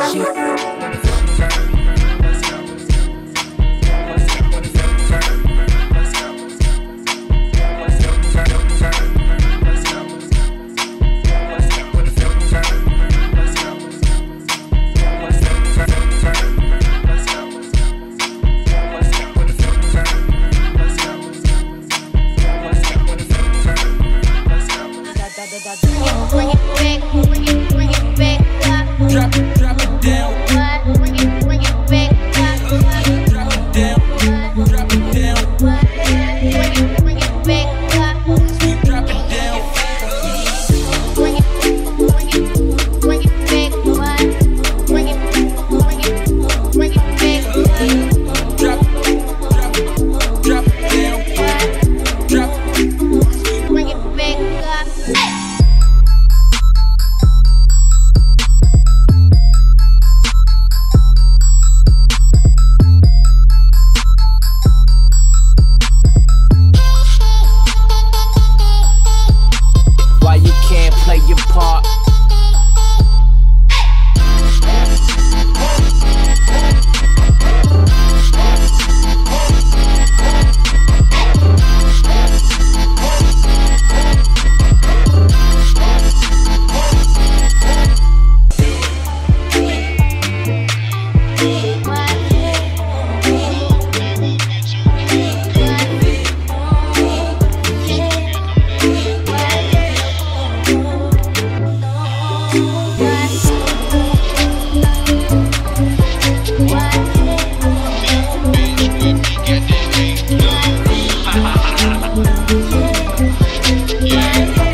She da da da da Hey, hey.